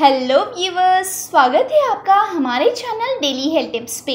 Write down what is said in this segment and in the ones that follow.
Hello viewers स्वागत है आपका हमारे चैनल डेली हेल्थ टिप्स पे।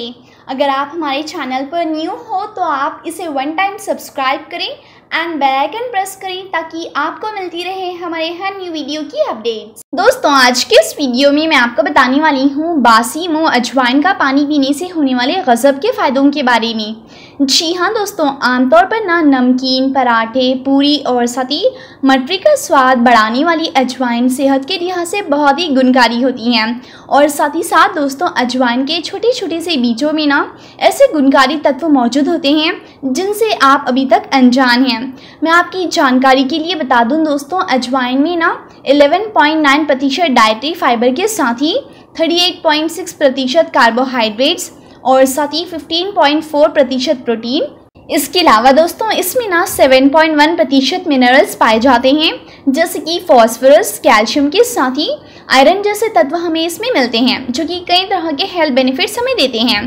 अगर आप हमारे चैनल पर न्यू हो तो आप इसे वन टाइम सब्सक्राइब करें एंड बेल आइकन प्रेस करें ताकि आपको मिलती रहे हमारे हर न्यू वीडियो की अपडेट्स दोस्तों, आज के इस वीडियो में मैं आपको बताने वाली हूँ बासी मुँह अजवाइन का पानी पीने से होने वाले गज़ब के फ़ायदों के बारे में। जी हाँ दोस्तों, आमतौर पर ना नमकीन, पराठे, पूरी और साथ ही मटरी का स्वाद बढ़ाने वाली अजवाइन सेहत के लिहाज से बहुत ही गुणकारी होती हैं। और साथ ही साथ दोस्तों, अजवाइन के छोटे छोटे से बीजों में ना ऐसे गुणकारी तत्व मौजूद होते हैं, जिनसे आप अभी तक अनजान हैं। मैं आपकी जानकारी के लिए बता दूँ दोस्तों, अजवाइन में ना 11.9 प्रतिशत फाइबर के साथ ही 38.6 प्रतिशत कार्बोहाइड्रेट्स और साथ ही 15.4 प्रतिशत प्रोटीन। इसके अलावा दोस्तों, इसमें ना 7.1 प्रतिशत मिनरल्स पाए जाते हैं, जैसे कि फॉस्फोरस कैल्शियम के साथ ही आयरन जैसे तत्व हमें इसमें मिलते हैं, जो कि कई तरह के हेल्थ बेनिफिट्स हमें देते हैं।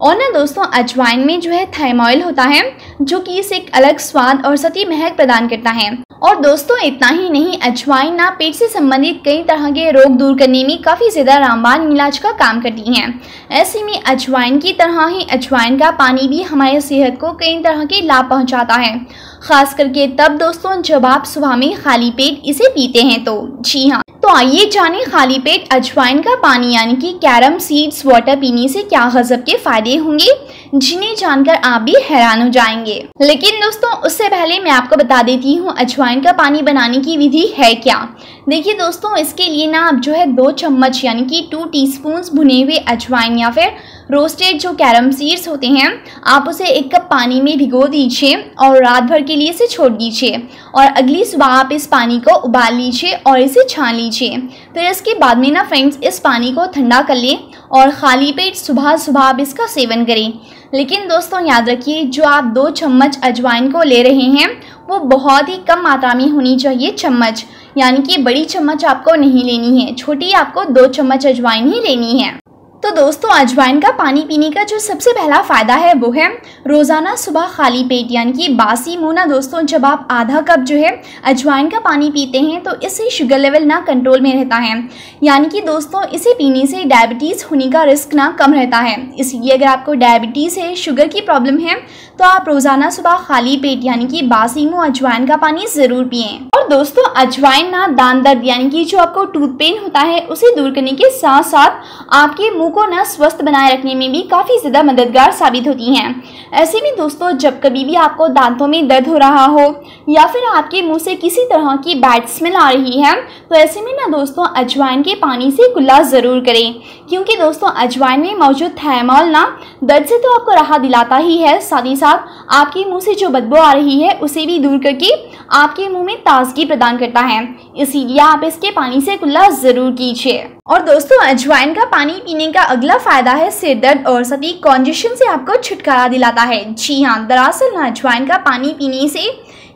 और ना दोस्तों, अजवाइन में जो है थाइमॉइल होता है, जो कि इसे एक अलग स्वाद और सती महक प्रदान करता है। और दोस्तों, इतना ही नहीं, अजवाइन ना पेट से संबंधित कई तरह के रोग दूर करने में काफ़ी ज़्यादा रामबान इलाज का काम करती हैं। ऐसे में अजवाइन की तरह ही, अजवाइन का पानी भी हमारे सेहत को कई तरह के लाभ पहुंचाता है। खास करके तब दोस्तों, जब आप सुबह में खाली पेट इसे पीते हैं तो। जी हाँ। तो आइए जाने खाली पेट अजवाइन का पानी, यानी कि कैरम सीड्स, वाटर पीने से क्या गजब के फ़ायदे होंगे, जिन्हें जानकर आप भी हैरान हो जाएँगे। लेकिन दोस्तों, उससे पहले मैं आपको बता देती हूँ, अजवाइन का पानी बनाने की विधि है क्या? देखिए दोस्तों, इसके लिए ना आप जो है दो चम्मच, यानी कि टू टीस्पून भुने हुए अजवाइन या फिर रोस्टेड जो कैरम सीड्स होते हैं, आप उसे एक कप पानी में भिगो दीजिए और रात भर के लिए इसे छोड़ दीजिए। और अगली सुबह आप इस पानी को उबाल लीजिए और इसे छान लीजिए। फिर इसके बाद में ना फ्रेंड्स इस पानी को ठंडा कर लें। और खाली पेट सुबह सुबह आप इसका सेवन करें। लेकिन दोस्तों, याद रखिए, जो आप दो चम्मच अजवाइन को ले रहे हैं, वो बहुत ही कम मात्रा में होनी चाहिए चम्मच। यानी कि बड़ी चम्मच आपको नहीं लेनी है, छोटी आपको दो चम्मच अजवाइन ही लेनी है। तो दोस्तों अजवाइन का पानी पीने का जो सबसे पहला फ़ायदा है वो है रोज़ाना सुबह खाली पेट, यानी कि बासी मुँह ना दोस्तों, जब आप आधा कप जो है अजवाइन का पानी पीते हैं तो इससे शुगर लेवल ना कंट्रोल में रहता है। यानी कि दोस्तों, इसे पीने से डायबिटीज़ होने का रिस्क ना कम रहता है। इसलिए अगर आपको डायबिटीज़ है शुगर की प्रॉब्लम है तो आप रोज़ाना सुबह खाली पेट, यानी कि बासी मुँह अजवाइन का पानी ज़रूर पिए। और दोस्तों अजवाइन ना दान दर्द, यानी कि जो आपको टूथ पेन होता है, उसे दूर करने के साथ साथ आपके मुँह को ना स्वस्थ बनाए रखने में भी काफ़ी ज़्यादा मददगार साबित होती हैं। ऐसे में दोस्तों, जब कभी भी आपको दांतों में दर्द हो रहा हो या फिर आपके मुँह से किसी तरह की बैड स्मेल आ रही है तो ऐसे में ना दोस्तों, अजवाइन के पानी से कुल्ला ज़रूर करें। क्योंकि दोस्तों, अजवाइन में मौजूद थैमॉल ना, दर्द से तो आपको राहत दिलाता ही है। साथ ही साथ, आपके मुँह से जो बदबू आ रही है, उसे भी दूर करके आपके मुँह में ताजगी प्रदान करता है। इसीलिए आप इसके पानी से कुल्ला ज़रूर कीजिए। और दोस्तों, अजवाइन का पानी पीने का अगला फ़ायदा है सिर दर्द और सती कॉन्जेशन से आपको छुटकारा दिलाता है। जी हाँ दरअसल अजवाइन का पानी पीने से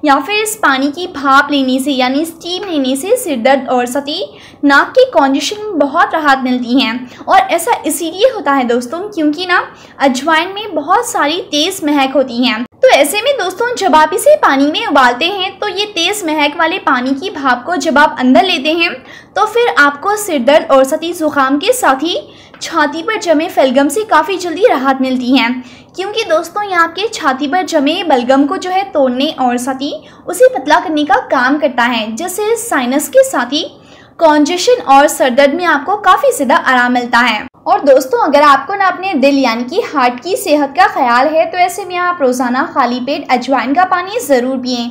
या फिर इस पानी की भाप लेने से यानी स्टीम लेने से सिर दर्द और सती नाक के कॉन्जेशन में बहुत राहत मिलती हैं। और ऐसा इसीलिए होता है दोस्तों, क्योंकि ना, अजवाइन में बहुत सारी तेज़ महक होती हैं। तो ऐसे में दोस्तों, जब आप इसे पानी में उबालते हैं तो ये तेज़ महक वाले पानी की भाप को जब आप अंदर लेते हैं तो फिर आपको सिर दर्द और सती जुकाम के साथ ही छाती पर जमे फलगम से काफ़ी जल्दी राहत मिलती है। क्योंकि दोस्तों ये आपके छाती पर जमे बलगम को जो है तोड़ने और साथ ही उसे पतला करने का काम करता है, जिससे साइनस के साथ ही कॉन्जेशन और सरदर्द में आपको काफ़ी ज़्यादा आराम मिलता है। और दोस्तों, अगर आपको ना अपने दिल यानी कि हार्ट की सेहत का ख्याल है तो ऐसे में आप रोज़ाना खाली पेट अजवाइन का पानी ज़रूर पिए।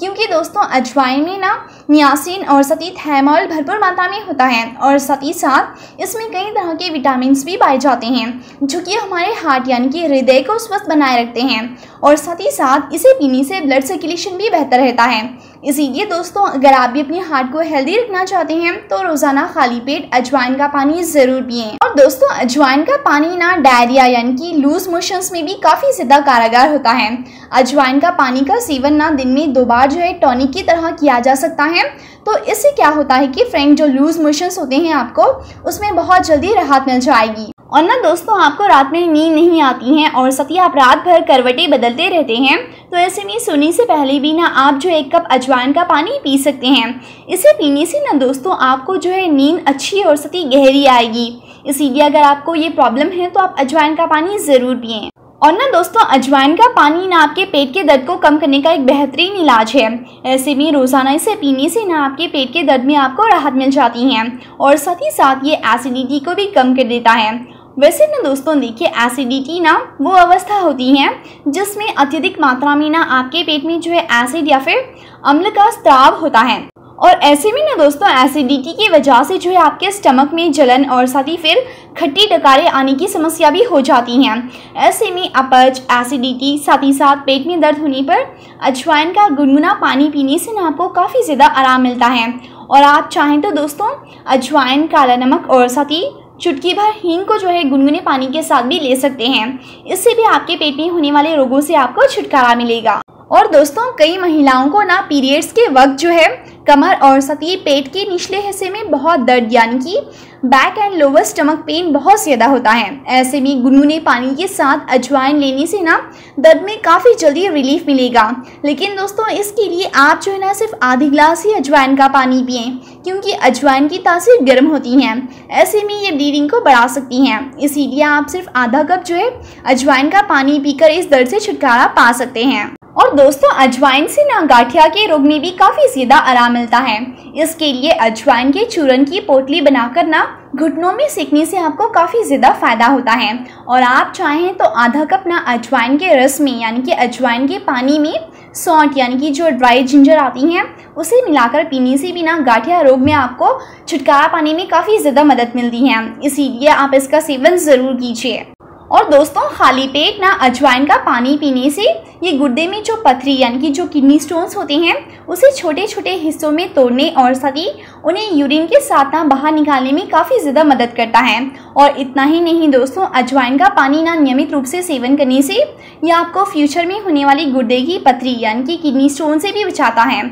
क्योंकि दोस्तों, अजवाइन में ना नियासिन और सती थैमॉल भरपूर मात्रा में होता है और साथ ही साथ इसमें कई तरह के विटामिन भी पाए जाते हैं, जो कि हमारे हार्ट यानी कि हृदय को स्वस्थ बनाए रखते हैं। और साथ ही साथ इसे पीने से ब्लड सर्कुलेशन भी बेहतर रहता है। इसीलिए दोस्तों, अगर आप भी अपने हार्ट को हेल्दी रखना चाहते हैं तो रोज़ाना खाली पेट अजवाइन का पानी ज़रूर पिए। और दोस्तों, अजवाइन का पानी ना डायरिया यानी कि लूज मोशंस में भी काफ़ी ज़्यादा कारागार होता है। अजवाइन का पानी का सेवन ना दिन में दो बार जो है टॉनिक की तरह किया जा सकता है। तो इससे क्या होता है कि फ्रेंड जो लूज मोशंस होते हैं आपको, उसमें बहुत जल्दी राहत मिल जाएगी। और ना दोस्तों, आपको रात में नींद नहीं आती है और सती आप रात भर करवटें बदलते रहते हैं तो ऐसे में सोने से पहले भी ना आप जो एक कप अजवाइन का पानी पी सकते हैं। इसे पीने से ना दोस्तों, आपको जो है नींद अच्छी और सती गहरी आएगी। इसीलिए अगर आपको ये प्रॉब्लम है तो आप अजवाइन का पानी ज़रूर पिए। और ना दोस्तों, अजवाइन का पानी ना आपके पेट के दर्द को कम करने का एक बेहतरीन इलाज है। ऐसे में रोज़ाना इसे पीने से ना आपके पेट के दर्द में आपको राहत मिल जाती है और साथ ही साथ ये एसिडिटी को भी कम कर देता है। वैसे ना दोस्तों, देखिए एसिडिटी ना वो अवस्था होती है, जिसमें अत्यधिक मात्रा में ना आपके पेट में जो है एसिड या फिर अम्ल का स्त्राव होता है। और ऐसे में ना दोस्तों एसिडिटी की वजह से जो है आपके स्टमक में जलन और साथ ही फिर खट्टी डकारे आने की समस्या भी हो जाती हैं। ऐसे में अपच एसिडिटी साथ ही साथ पेट में दर्द होने पर अजवाइन का गुनगुना पानी पीने से ना आपको काफ़ी ज़्यादा आराम मिलता है। और आप चाहें तो दोस्तों, अजवाइन, काला नमक और साथ ही चुटकी भर हींग को जो है गुनगुने पानी के साथ भी ले सकते हैं। इससे भी आपके पेट में होने वाले रोगों से आपको छुटकारा मिलेगा। और दोस्तों, कई महिलाओं को ना पीरियड्स के वक्त जो है कमर और सती पेट के निचले हिस्से में बहुत दर्द, यानी कि back and lower stomach pain बहुत ज़्यादा होता है। ऐसे में गुनगुने पानी के साथ अजवाइन लेने से ना दर्द में काफ़ी जल्दी रिलीफ मिलेगा। लेकिन दोस्तों, इसके लिए आप जो है ना सिर्फ़ आधी गिलास ही अजवाइन का पानी पिए, क्योंकि अजवाइन की तासीर गर्म होती हैं। ऐसे में ये ब्लीडिंग को बढ़ा सकती हैं। इसीलिए आप सिर्फ़ आधा कप जो है अजवाइन का पानी पीकर इस दर्द से छुटकारा पा सकते हैं। और दोस्तों, अजवाइन से ना गाठिया के रोग में भी काफ़ी ज़्यादा आराम मिलता है। इसके लिए अजवाइन के चूरन की पोटली बनाकर ना, घुटनों में सेकने से आपको काफ़ी ज़्यादा फ़ायदा होता है। और आप चाहें तो आधा कप ना अजवाइन के रस में, यानी कि अजवाइन के पानी में सौंठ, यानी कि जो ड्राई जिंजर आती हैं, उसे मिलाकर पीने से भी ना गाठिया रोग में आपको छुटकारा पाने में काफ़ी ज़्यादा मदद मिलती है। इसीलिए आप इसका सेवन ज़रूर कीजिए। और दोस्तों, खाली पेट ना अजवाइन का पानी पीने से ये गुर्दे में जो पथरी यानी कि जो किडनी स्टोन्स होते हैं, उसे छोटे छोटे हिस्सों में तोड़ने और साथ ही उन्हें यूरिन के साथ ना बाहर निकालने में काफ़ी ज़्यादा मदद करता है। और इतना ही नहीं दोस्तों, अजवाइन का पानी ना नियमित रूप से सेवन करने से यह आपको फ्यूचर में होने वाली गुर्दे की पथरी यानी कि किडनी स्टोन से भी बचाता है।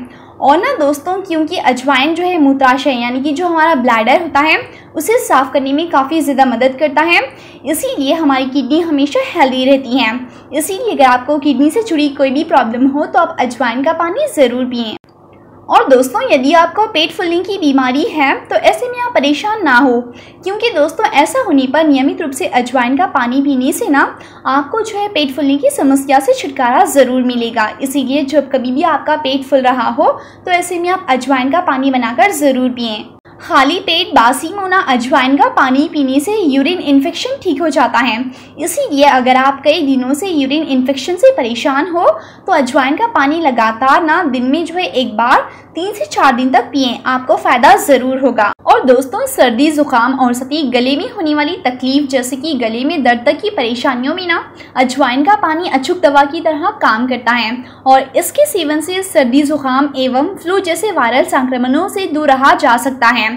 और ना दोस्तों, क्योंकि अजवाइन जो है मूत्राशय यानी कि जो हमारा ब्लैडर होता है, उसे साफ़ करने में काफ़ी ज़्यादा मदद करता है। इसीलिए हमारी किडनी हमेशा हेल्दी रहती है। इसीलिए अगर आपको किडनी से जुड़ी कोई भी प्रॉब्लम हो तो आप अजवाइन का पानी ज़रूर पिए। और दोस्तों, यदि आपको पेट फुलने की बीमारी है तो ऐसे में आप परेशान ना हो। क्योंकि दोस्तों, ऐसा होने पर नियमित रूप से अजवाइन का पानी पीने से ना, आपको जो है पेट फुलने की समस्या से छुटकारा ज़रूर मिलेगा। इसीलिए जब कभी भी आपका पेट फुल रहा हो तो ऐसे में आप अजवाइन का पानी बनाकर ज़रूर पिए। खाली पेट बासी मोना अजवाइन का पानी पीने से यूरिन इन्फेक्शन ठीक हो जाता है। इसीलिए अगर आप कई दिनों से यूरिन इन्फेक्शन से परेशान हो तो अजवाइन का पानी लगातार ना दिन में जो है एक बार, तीन से चार दिन तक पिए, आपको फ़ायदा ज़रूर होगा। और दोस्तों, सर्दी, जुकाम और सती गले में होने वाली तकलीफ़, जैसे कि गले में दर्द तक की परेशानियों में ना, अजवाइन का पानी अचूक दवा की तरह काम करता है। और इसके सेवन से सर्दी, जुकाम एवं फ्लू जैसे वायरल संक्रमणों से दूर रहा जा सकता है।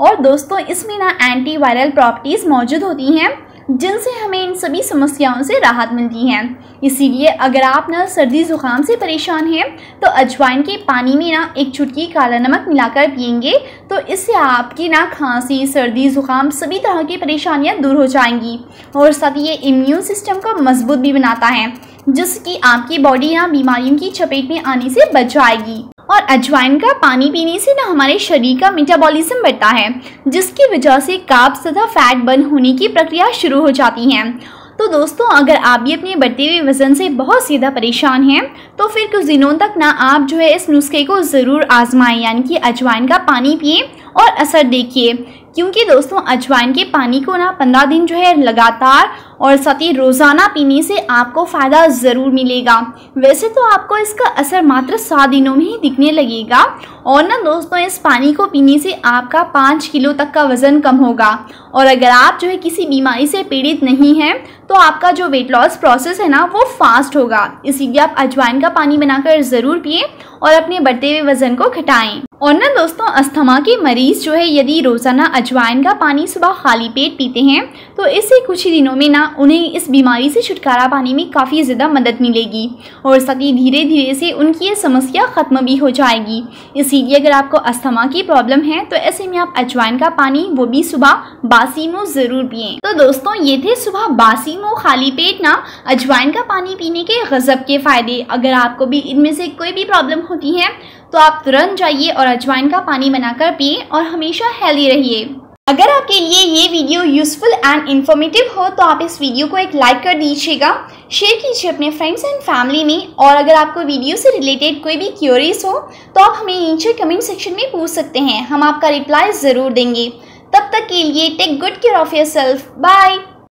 और दोस्तों, इसमें ना एंटीवायरल प्रॉपर्टीज़ मौजूद होती हैं, जिनसे हमें इन सभी समस्याओं से राहत मिलती है। इसीलिए अगर आप ना सर्दी ज़ुकाम से परेशान हैं तो अजवाइन के पानी में ना एक चुटकी काला नमक मिलाकर पियेंगे तो इससे आपकी ना खांसी, सर्दी, ज़ुकाम सभी तरह की परेशानियाँ दूर हो जाएँगी। और साथ ही ये इम्यून सिस्टम को मज़बूत भी बनाता है जिसकी आपकी बॉडी ना बीमारियों की चपेट में आने से बच जाएगी। और अजवाइन का पानी पीने से ना हमारे शरीर का मेटाबॉलिज्म बढ़ता है, जिसकी वजह से काब्स तथा फैट बर्न होने की प्रक्रिया शुरू हो जाती है। तो दोस्तों, अगर आप भी अपने बढ़ते हुए वज़न से बहुत सीधा परेशान हैं तो फिर कुछ दिनों तक ना आप जो है इस नुस्खे को ज़रूर आजमाएँ, यानी कि अजवाइन का पानी पिए और असर देखिए। क्योंकि दोस्तों, अजवाइन के पानी को ना पंद्रह दिन जो है लगातार और साथ ही रोज़ाना पीने से आपको फ़ायदा ज़रूर मिलेगा। वैसे तो आपको इसका असर मात्र सात दिनों में ही दिखने लगेगा। और ना दोस्तों, इस पानी को पीने से आपका पाँच किलो तक का वज़न कम होगा। और अगर आप जो है किसी बीमारी से पीड़ित नहीं हैं तो आपका जो वेट लॉस प्रोसेस है ना, वो फास्ट होगा। इसीलिए आप अजवाइन का पानी बनाकर ज़रूर पिए और अपने बढ़ते हुए वज़न को घटाएँ। और ना दोस्तों, अस्थमा के मरीज़ जो है, यदि रोज़ाना अजवाइन का पानी सुबह खाली पेट पीते हैं तो इससे कुछ ही दिनों में ना उन्हें इस बीमारी से छुटकारा पाने में काफ़ी ज़्यादा मदद मिलेगी और ही धीरे धीरे से उनकी ये समस्या ख़त्म भी हो जाएगी। इसीलिए अगर आपको अस्थमा की प्रॉब्लम है तो ऐसे में आप अजवाइन का पानी वो भी सुबह बासी मुँह ज़रूर पिए। तो दोस्तों, ये थे सुबह बासी मुँह खाली पेट ना अजवाइन का पानी पीने के गज़ब के फ़ायदे। अगर आपको भी इनमें से कोई भी प्रॉब्लम होती है तो आप तुरंत जाइए और अजवाइन का पानी बनाकर पिए और हमेशा हेल्दी रहिए। अगर आपके लिए ये वीडियो यूज़फुल एंड इन्फॉर्मेटिव हो तो आप इस वीडियो को एक लाइक कर दीजिएगा शेयर कीजिए अपने फ्रेंड्स एंड फैमिली में, और अगर आपको वीडियो से रिलेटेड कोई भी क्यूरीज हो तो आप हमें नीचे कमेंट सेक्शन में पूछ सकते हैं, हम आपका रिप्लाई ज़रूर देंगे। तब तक के लिए take good care of yourself bye